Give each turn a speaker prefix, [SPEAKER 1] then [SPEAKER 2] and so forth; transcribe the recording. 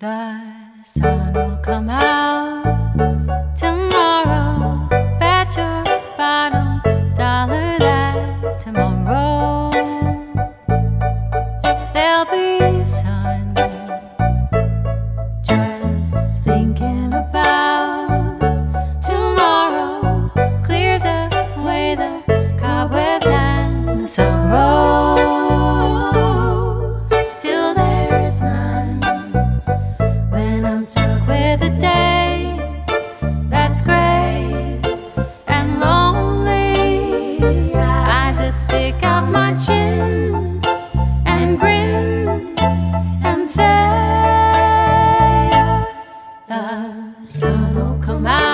[SPEAKER 1] The sun will come out tomorrow. Bet your bottom dollar that tomorrow there'll be. and say the sun will come out.